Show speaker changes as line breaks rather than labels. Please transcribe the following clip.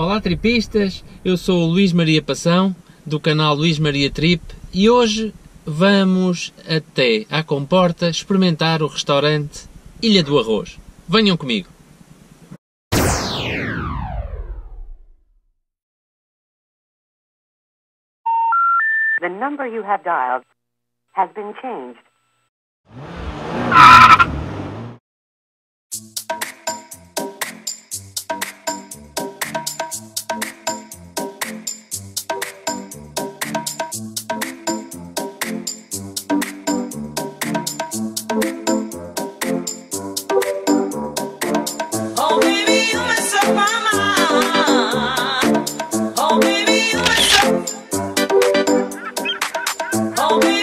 Olá tripistas, eu sou o Luís Maria Passão, do canal Luís Maria Trip, e hoje vamos até à Comporta experimentar o restaurante Ilha do Arroz. Venham comigo!
The number you have dialed has been changed. I'll